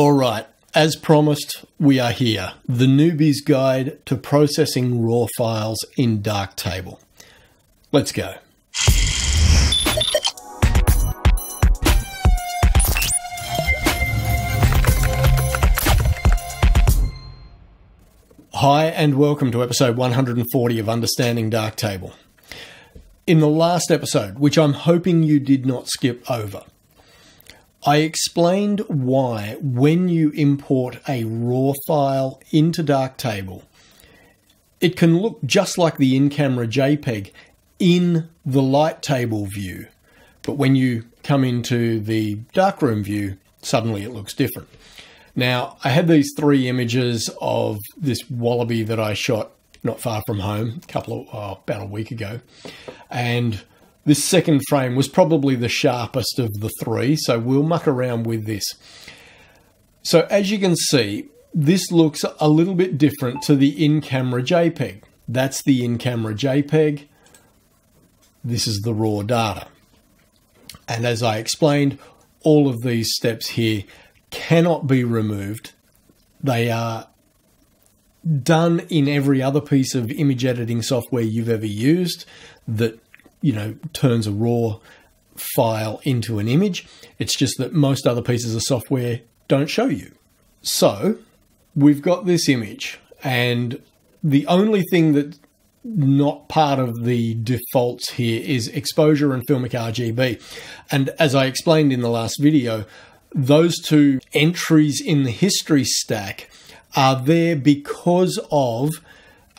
All right, as promised, we are here. The newbie's guide to processing raw files in Darktable. Let's go. Hi, and welcome to episode 140 of Understanding Darktable. In the last episode, which I'm hoping you did not skip over, I explained why when you import a raw file into Darktable, it can look just like the in-camera JPEG in the light table view, but when you come into the darkroom view, suddenly it looks different. Now, I had these three images of this wallaby that I shot not far from home, a couple of oh, about a week ago, and this second frame was probably the sharpest of the three, so we'll muck around with this. So as you can see, this looks a little bit different to the in-camera JPEG. That's the in-camera JPEG. This is the raw data. And as I explained, all of these steps here cannot be removed. They are done in every other piece of image editing software you've ever used that you know, turns a raw file into an image. It's just that most other pieces of software don't show you. So we've got this image, and the only thing that's not part of the defaults here is exposure and filmic RGB. And as I explained in the last video, those two entries in the history stack are there because of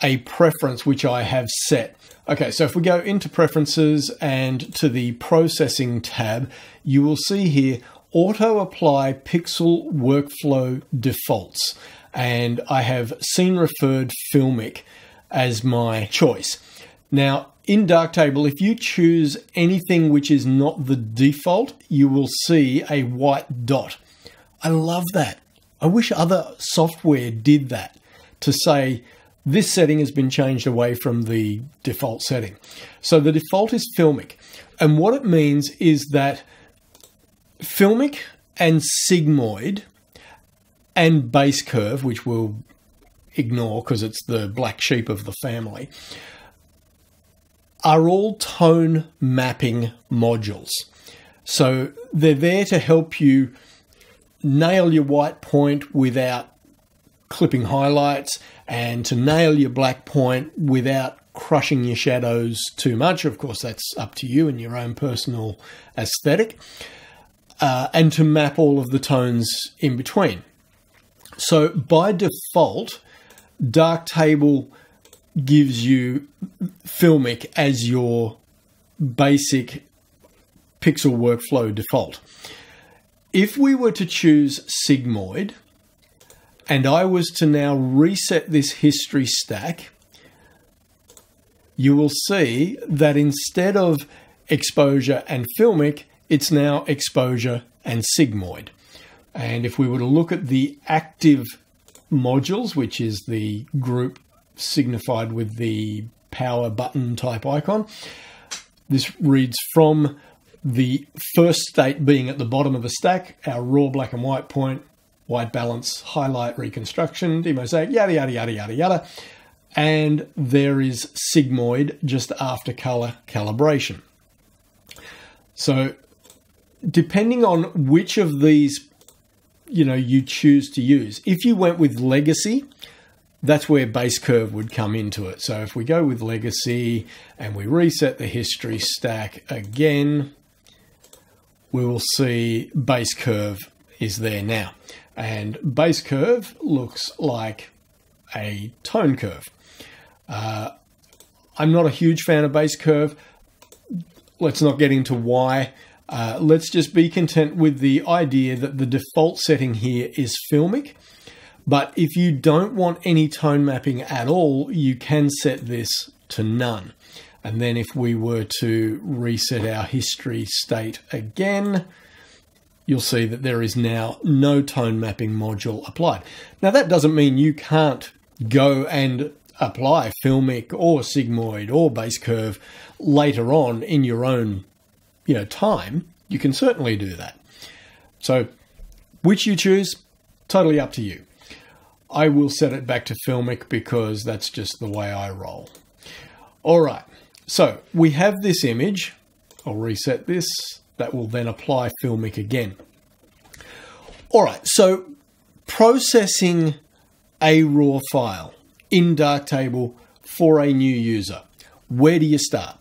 a preference which I have set. Okay, so if we go into preferences and to the processing tab, you will see here auto apply pixel workflow defaults. And I have scene referred filmic as my choice. Now, in Darktable, if you choose anything which is not the default, you will see a white dot. I love that. I wish other software did that to say, this setting has been changed away from the default setting. So the default is filmic. And what it means is that filmic and sigmoid and base curve, which we'll ignore because it's the black sheep of the family, are all tone mapping modules. So they're there to help you nail your white point without clipping highlights and to nail your black point without crushing your shadows too much. Of course, that's up to you and your own personal aesthetic. Uh, and to map all of the tones in between. So by default, Darktable gives you Filmic as your basic pixel workflow default. If we were to choose Sigmoid, and I was to now reset this history stack, you will see that instead of exposure and filmic, it's now exposure and sigmoid. And if we were to look at the active modules, which is the group signified with the power button type icon, this reads from the first state being at the bottom of the stack, our raw black and white point, white balance, highlight reconstruction, demosaic, yada, yada, yada, yada, yada. And there is sigmoid just after color calibration. So depending on which of these you know you choose to use, if you went with legacy, that's where base curve would come into it. So if we go with legacy and we reset the history stack again, we will see base curve is there now. And base curve looks like a tone curve. Uh, I'm not a huge fan of base curve. Let's not get into why. Uh, let's just be content with the idea that the default setting here is filmic. But if you don't want any tone mapping at all, you can set this to none. And then if we were to reset our history state again, you'll see that there is now no tone mapping module applied. Now that doesn't mean you can't go and apply Filmic or Sigmoid or Base Curve later on in your own you know time. You can certainly do that. So which you choose, Totally up to you. I will set it back to filmic because that's just the way I roll. All right, so we have this image. I'll reset this. That will then apply filmic again. All right, so processing a raw file in Darktable for a new user. Where do you start?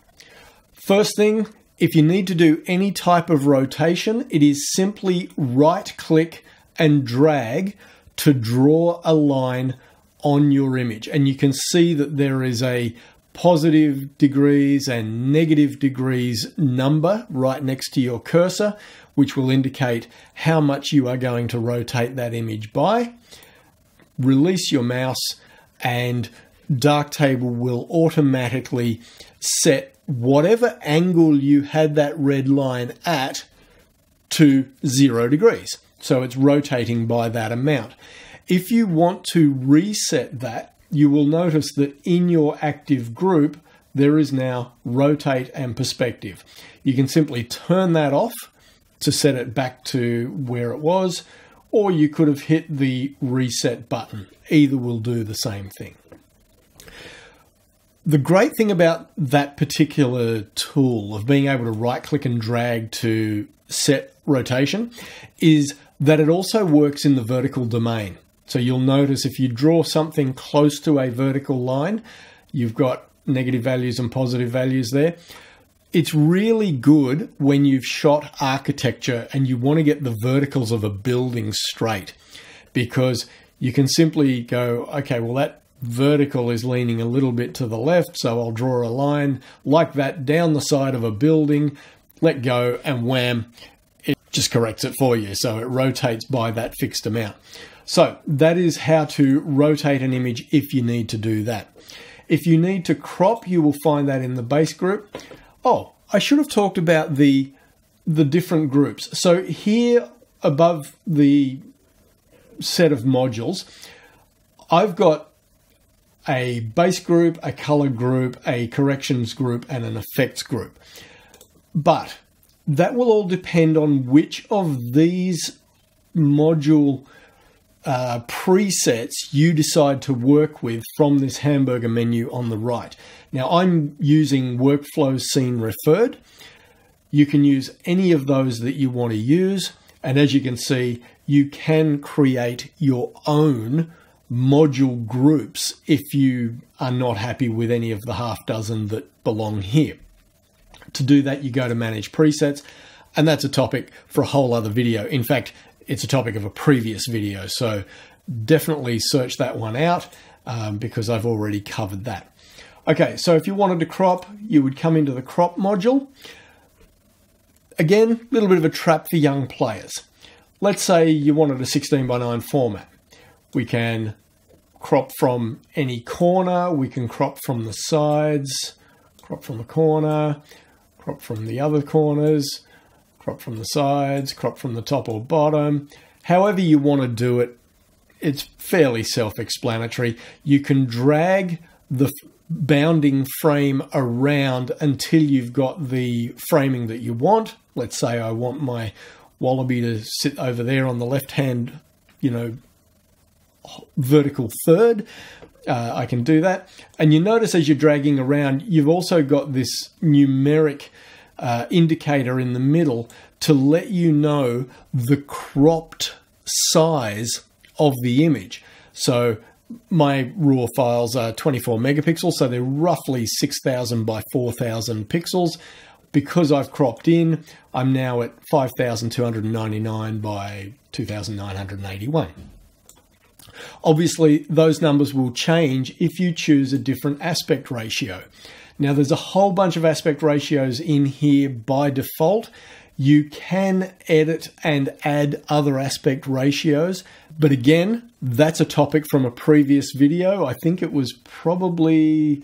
First thing, if you need to do any type of rotation, it is simply right click and drag to draw a line on your image. And you can see that there is a positive degrees and negative degrees number right next to your cursor, which will indicate how much you are going to rotate that image by. Release your mouse and Darktable will automatically set whatever angle you had that red line at to zero degrees. So it's rotating by that amount. If you want to reset that, you will notice that in your active group, there is now rotate and perspective. You can simply turn that off to set it back to where it was, or you could have hit the reset button. Either will do the same thing. The great thing about that particular tool of being able to right click and drag to set rotation is that it also works in the vertical domain. So you'll notice if you draw something close to a vertical line, you've got negative values and positive values there. It's really good when you've shot architecture and you want to get the verticals of a building straight because you can simply go, okay, well, that vertical is leaning a little bit to the left, so I'll draw a line like that down the side of a building, let go, and wham, it just corrects it for you. So it rotates by that fixed amount. So that is how to rotate an image if you need to do that. If you need to crop, you will find that in the base group. Oh, I should have talked about the the different groups. So here above the set of modules, I've got a base group, a color group, a corrections group, and an effects group. But that will all depend on which of these module uh, presets you decide to work with from this hamburger menu on the right. Now I'm using workflow scene referred. You can use any of those that you want to use. And as you can see, you can create your own module groups if you are not happy with any of the half dozen that belong here. To do that, you go to manage presets, and that's a topic for a whole other video. In fact, it's a topic of a previous video, so definitely search that one out um, because I've already covered that. Okay, so if you wanted to crop, you would come into the crop module. Again, a little bit of a trap for young players. Let's say you wanted a 16 by 9 format. We can crop from any corner, we can crop from the sides, crop from the corner, crop from the other corners, crop from the sides, crop from the top or bottom. However you want to do it, it's fairly self-explanatory. You can drag the bounding frame around until you've got the framing that you want. Let's say I want my wallaby to sit over there on the left hand, you know, vertical third. Uh, I can do that. And you notice as you're dragging around, you've also got this numeric uh, indicator in the middle to let you know the cropped size of the image. So my raw files are 24 megapixels, so they're roughly 6,000 by 4,000 pixels. Because I've cropped in, I'm now at 5,299 by 2,981. Obviously, those numbers will change if you choose a different aspect ratio. Now, there's a whole bunch of aspect ratios in here by default. You can edit and add other aspect ratios, but again, that's a topic from a previous video. I think it was probably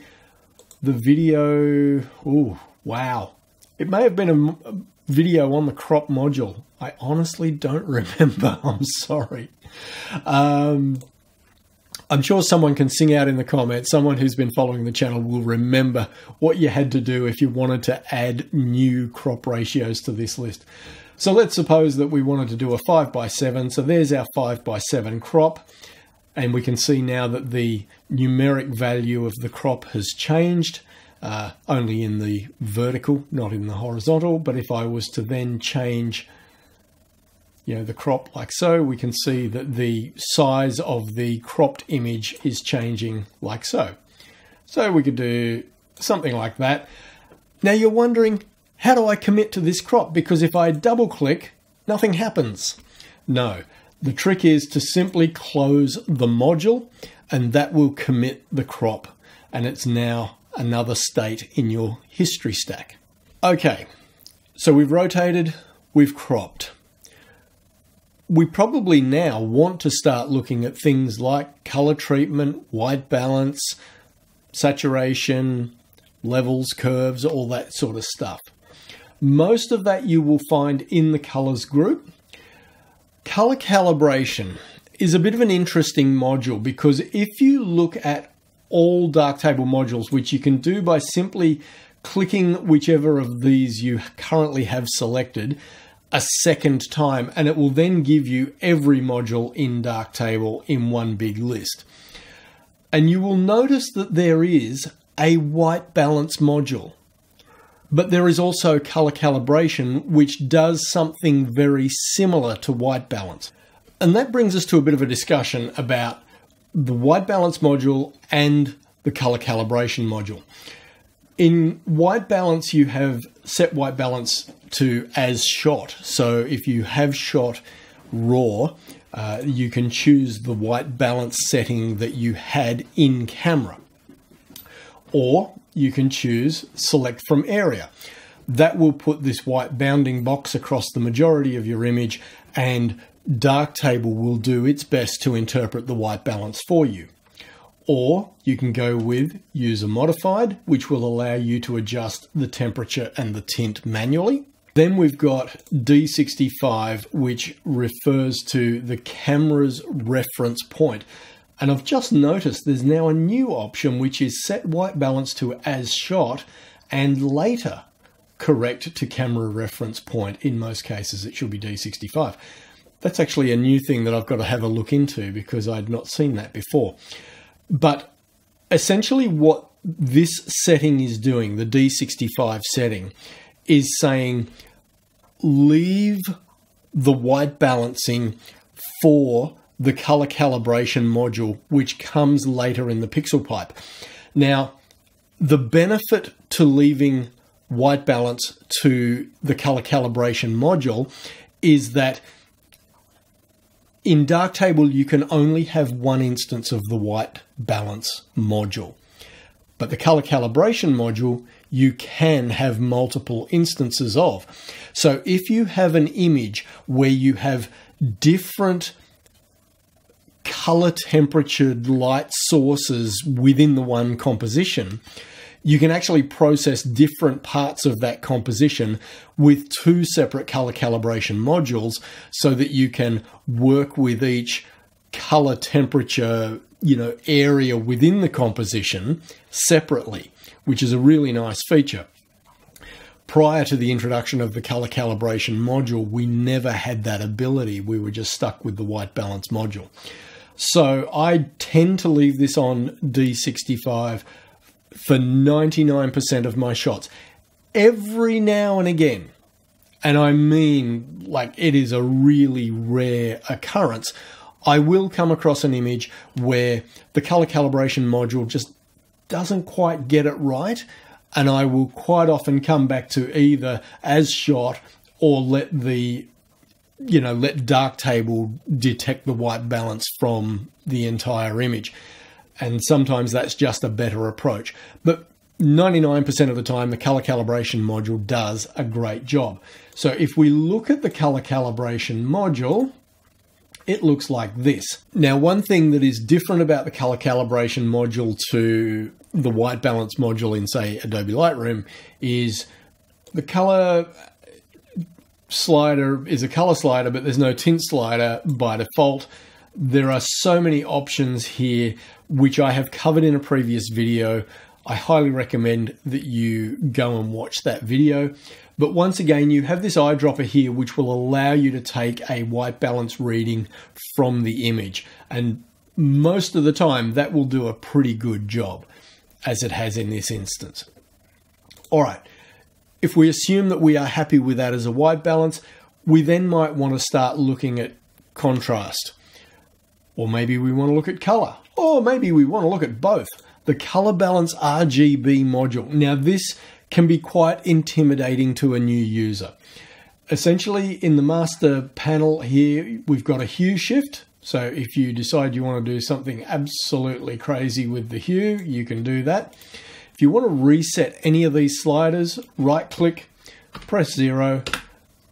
the video. Oh, wow. It may have been a video on the crop module. I honestly don't remember. I'm sorry. Um, I'm sure someone can sing out in the comments. Someone who's been following the channel will remember what you had to do if you wanted to add new crop ratios to this list. So let's suppose that we wanted to do a 5 by 7 So there's our 5 by 7 crop. And we can see now that the numeric value of the crop has changed, uh, only in the vertical, not in the horizontal. But if I was to then change you know, the crop like so, we can see that the size of the cropped image is changing like so. So we could do something like that. Now you're wondering, how do I commit to this crop? Because if I double click, nothing happens. No, the trick is to simply close the module and that will commit the crop. And it's now another state in your history stack. Okay, so we've rotated, we've cropped. We probably now want to start looking at things like color treatment, white balance, saturation, levels, curves, all that sort of stuff. Most of that you will find in the colors group. Color calibration is a bit of an interesting module because if you look at all Darktable modules, which you can do by simply clicking whichever of these you currently have selected a second time, and it will then give you every module in Darktable in one big list. And you will notice that there is a white balance module. But there is also color calibration, which does something very similar to white balance. And that brings us to a bit of a discussion about the white balance module and the color calibration module. In white balance, you have set white balance to as shot. So if you have shot raw, uh, you can choose the white balance setting that you had in camera or you can choose select from area. That will put this white bounding box across the majority of your image and Darktable will do its best to interpret the white balance for you. Or you can go with user modified, which will allow you to adjust the temperature and the tint manually. Then we've got D65, which refers to the camera's reference point. And I've just noticed there's now a new option which is set white balance to as shot and later correct to camera reference point. In most cases, it should be D65. That's actually a new thing that I've got to have a look into because I'd not seen that before. But essentially, what this setting is doing, the D65 setting, is saying leave the white balancing for the color calibration module, which comes later in the pixel pipe. Now, the benefit to leaving white balance to the color calibration module is that in Darktable, you can only have one instance of the white balance module. But the color calibration module, you can have multiple instances of. So if you have an image where you have different color temperatured light sources within the one composition, you can actually process different parts of that composition with two separate color calibration modules so that you can work with each color temperature you know area within the composition separately which is a really nice feature. Prior to the introduction of the color calibration module we never had that ability. We were just stuck with the white balance module. So I tend to leave this on D65 for 99% of my shots. Every now and again, and I mean like it is a really rare occurrence, I will come across an image where the color calibration module just doesn't quite get it right. And I will quite often come back to either as shot or let the you know, let Darktable detect the white balance from the entire image. And sometimes that's just a better approach. But 99% of the time, the color calibration module does a great job. So if we look at the color calibration module, it looks like this. Now, one thing that is different about the color calibration module to the white balance module in, say, Adobe Lightroom is the color slider is a color slider, but there's no tint slider by default. There are so many options here, which I have covered in a previous video. I highly recommend that you go and watch that video. But once again, you have this eyedropper here, which will allow you to take a white balance reading from the image. And most of the time, that will do a pretty good job, as it has in this instance. All right, if we assume that we are happy with that as a white balance, we then might want to start looking at contrast. Or maybe we want to look at color. Or maybe we want to look at both. The color balance RGB module. Now, this can be quite intimidating to a new user. Essentially, in the master panel here, we've got a hue shift. So if you decide you want to do something absolutely crazy with the hue, you can do that. If you want to reset any of these sliders, right click, press zero,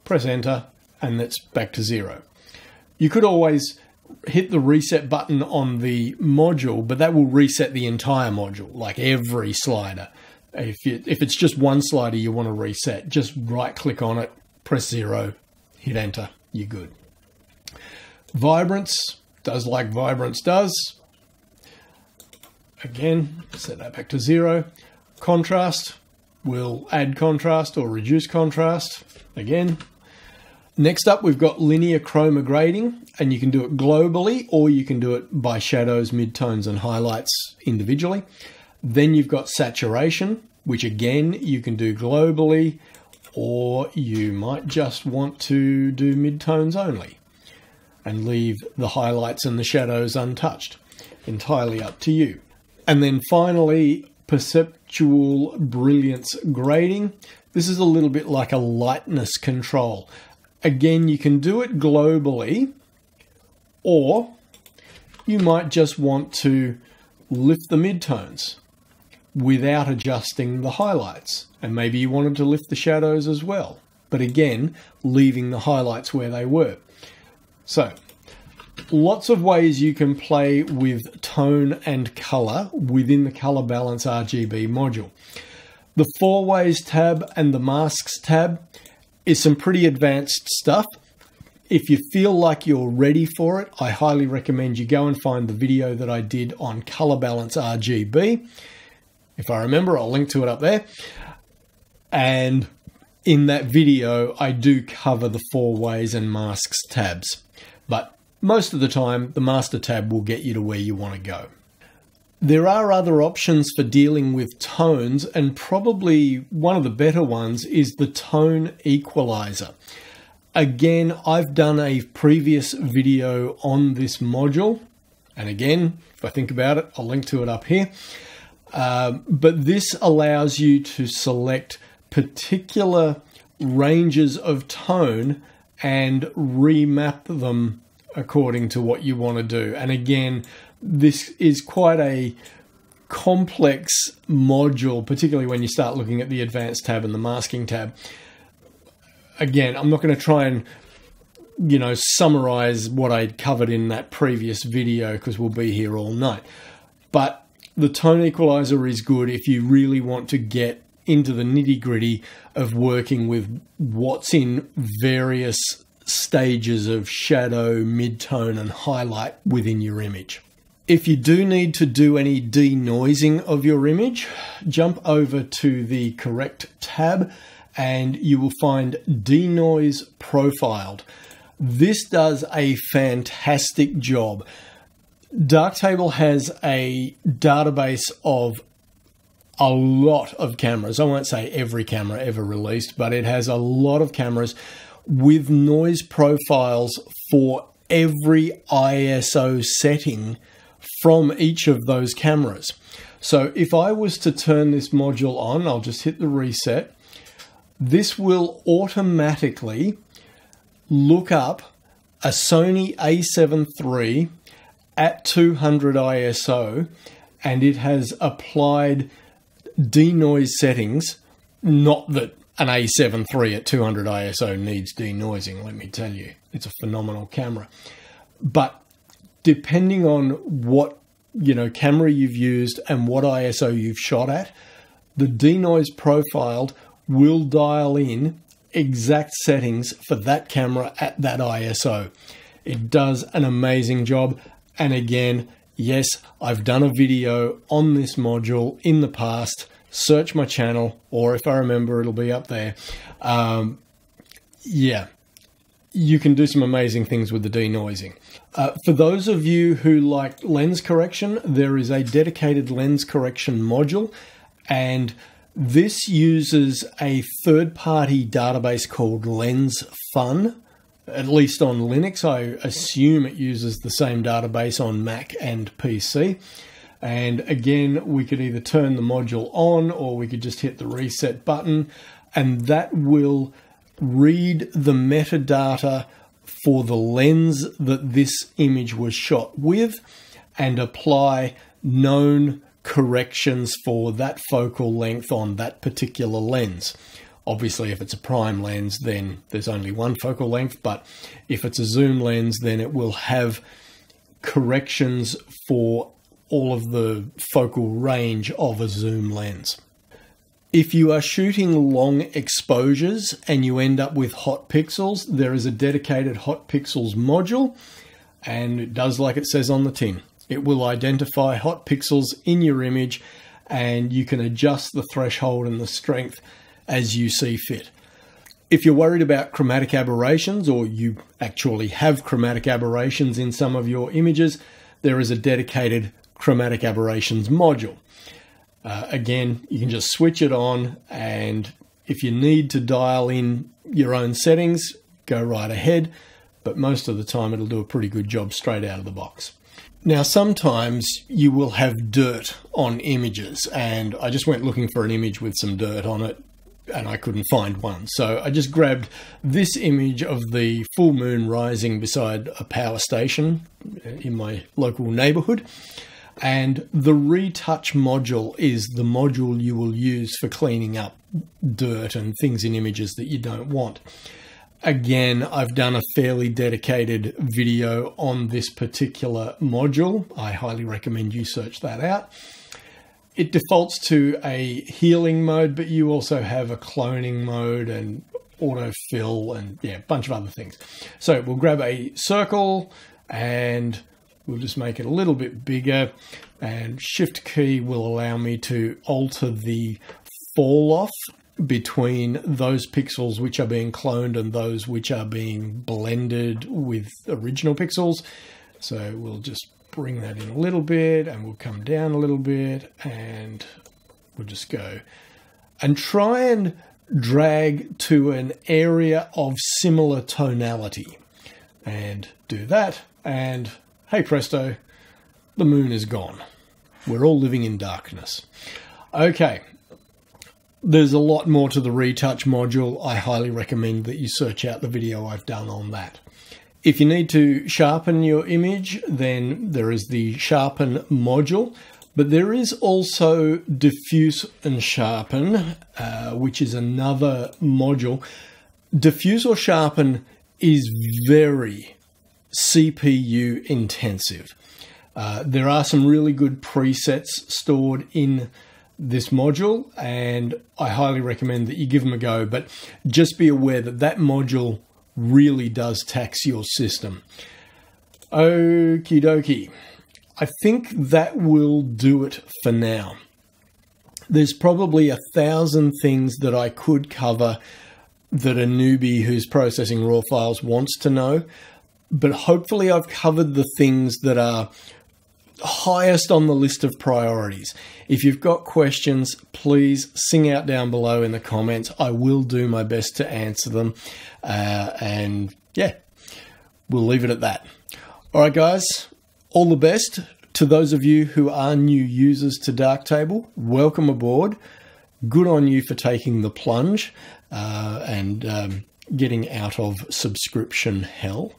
press enter, and that's back to zero. You could always hit the reset button on the module, but that will reset the entire module, like every slider. If, you, if it's just one slider you want to reset, just right click on it, press zero, hit enter, you're good. Vibrance does like vibrance does. Again, set that back to zero. Contrast, will add contrast or reduce contrast. Again, Next up, we've got linear chroma grading, and you can do it globally or you can do it by shadows, midtones, and highlights individually. Then you've got saturation, which again you can do globally, or you might just want to do midtones only and leave the highlights and the shadows untouched. Entirely up to you. And then finally, perceptual brilliance grading. This is a little bit like a lightness control. Again, you can do it globally, or you might just want to lift the midtones without adjusting the highlights. And maybe you wanted to lift the shadows as well, but again, leaving the highlights where they were. So, lots of ways you can play with tone and color within the color balance RGB module. The four ways tab and the masks tab is some pretty advanced stuff. If you feel like you're ready for it, I highly recommend you go and find the video that I did on color balance RGB. If I remember, I'll link to it up there. And in that video, I do cover the four ways and masks tabs. But most of the time, the master tab will get you to where you want to go. There are other options for dealing with tones, and probably one of the better ones is the tone equalizer. Again, I've done a previous video on this module, and again, if I think about it, I'll link to it up here. Um, but this allows you to select particular ranges of tone and remap them according to what you want to do. And again, this is quite a complex module, particularly when you start looking at the advanced tab and the masking tab. Again, I'm not going to try and you know summarize what I covered in that previous video because we'll be here all night. But the tone equalizer is good if you really want to get into the nitty gritty of working with what's in various stages of shadow, mid tone, and highlight within your image. If you do need to do any denoising of your image, jump over to the correct tab and you will find denoise profiled. This does a fantastic job. Darktable has a database of a lot of cameras. I won't say every camera ever released, but it has a lot of cameras with noise profiles for every ISO setting from each of those cameras. So if I was to turn this module on, I'll just hit the reset. This will automatically look up a Sony a7 III at 200 ISO and it has applied denoise settings. Not that an A7 III at 200 ISO needs denoising, let me tell you. It's a phenomenal camera. But depending on what you know camera you've used and what ISO you've shot at, the denoise profiled will dial in exact settings for that camera at that ISO. It does an amazing job, and again, Yes, I've done a video on this module in the past. Search my channel, or if I remember, it'll be up there. Um, yeah, you can do some amazing things with the denoising. Uh, for those of you who like lens correction, there is a dedicated lens correction module, and this uses a third party database called Lens Fun at least on Linux. I assume it uses the same database on Mac and PC. And again, we could either turn the module on or we could just hit the reset button, and that will read the metadata for the lens that this image was shot with and apply known corrections for that focal length on that particular lens. Obviously, if it's a prime lens, then there's only one focal length, but if it's a zoom lens, then it will have corrections for all of the focal range of a zoom lens. If you are shooting long exposures and you end up with hot pixels, there is a dedicated hot pixels module and it does like it says on the tin. It will identify hot pixels in your image and you can adjust the threshold and the strength as you see fit. If you're worried about chromatic aberrations or you actually have chromatic aberrations in some of your images, there is a dedicated chromatic aberrations module. Uh, again, you can just switch it on, and if you need to dial in your own settings, go right ahead. But most of the time, it'll do a pretty good job straight out of the box. Now, sometimes you will have dirt on images, and I just went looking for an image with some dirt on it and I couldn't find one. So I just grabbed this image of the full moon rising beside a power station in my local neighborhood. And the retouch module is the module you will use for cleaning up dirt and things in images that you don't want. Again, I've done a fairly dedicated video on this particular module. I highly recommend you search that out it defaults to a healing mode, but you also have a cloning mode and autofill and yeah, a bunch of other things. So we'll grab a circle and we'll just make it a little bit bigger and shift key will allow me to alter the fall off between those pixels which are being cloned and those which are being blended with original pixels. So we'll just bring that in a little bit and we'll come down a little bit and we'll just go and try and drag to an area of similar tonality and do that and hey presto. The moon is gone. We're all living in darkness. Okay. There's a lot more to the retouch module. I highly recommend that you search out the video i've done on that. If you need to sharpen your image, then there is the sharpen module, but there is also diffuse and sharpen, uh, which is another module. Diffuse or sharpen is very CPU intensive. Uh, there are some really good presets stored in this module, and I highly recommend that you give them a go. But just be aware that that module really does tax your system. Okie dokie. I think that will do it for now. There's probably a thousand things that I could cover that a newbie who's processing raw files wants to know, but hopefully I've covered the things that are highest on the list of priorities. If you've got questions, please sing out down below in the comments. I will do my best to answer them. Uh, and yeah, we'll leave it at that. All right, guys, all the best to those of you who are new users to Darktable. Welcome aboard. Good on you for taking the plunge uh, and um, getting out of subscription hell.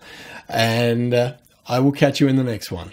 And uh, I will catch you in the next one.